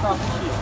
大空气